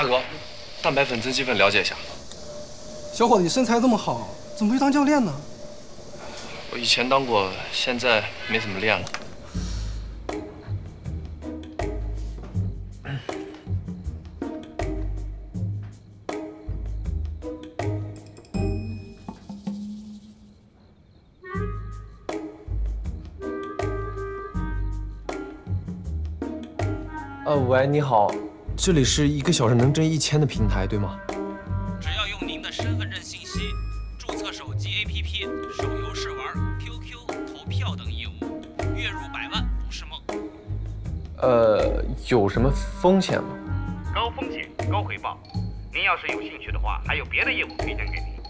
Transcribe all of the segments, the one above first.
大哥，蛋白粉、增肌粉了解一下。小伙子，你身材这么好，怎么不去当教练呢？我以前当过，现在没怎么练了。呃，喂，你好，这里是一个小时能挣一千的平台，对吗？只要用您的身份证信息注册手机 APP、手游试玩、QQ 投票等业务，月入百万不是梦。呃，有什么风险吗？高风险高回报。您要是有兴趣的话，还有别的业务推荐给您。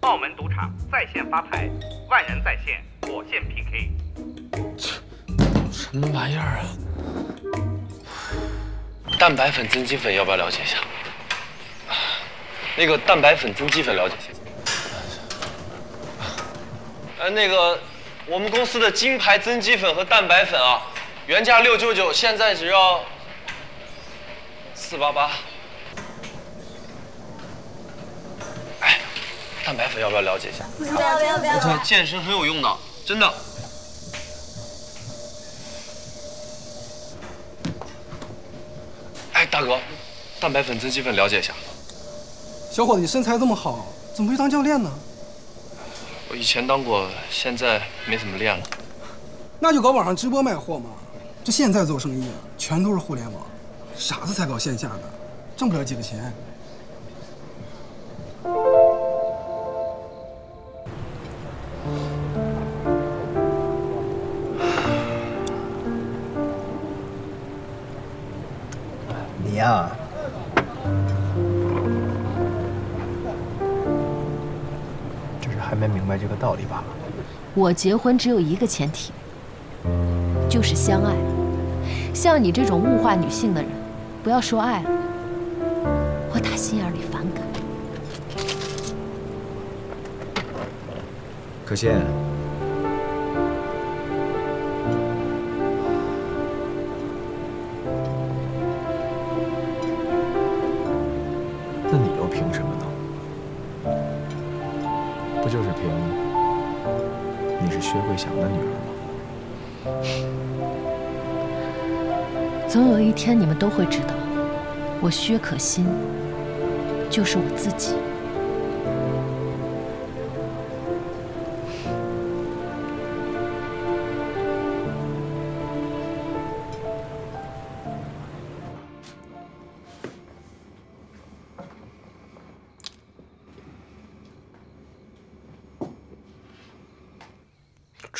澳门赌场在线发牌，万人在线火线 PK。什么玩意儿啊？蛋白粉、增肌粉要不要了解一下？那个蛋白粉、增肌粉了解一下。呃，那个我们公司的金牌增肌粉和蛋白粉啊，原价六九九，现在只要四八八。哎，蛋白粉要不要了解一下？不要不要不要！对健身很有用的，真的。哎，大哥，蛋白粉、增肌粉了解一下。小伙子，你身材这么好，怎么不去当教练呢？我以前当过，现在没怎么练了。那就搞网上直播卖货嘛。这现在做生意啊，全都是互联网，傻子才搞线下的，挣不了几个钱。你呀、就是还没明白这个道理罢了。我结婚只有一个前提，就是相爱。像你这种物化女性的人，不要说爱了，我打心眼里反感。可心，就是凭你是薛桂祥的女儿吗？总有一天你们都会知道，我薛可欣就是我自己。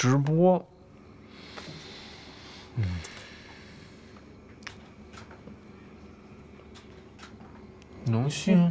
直播。农信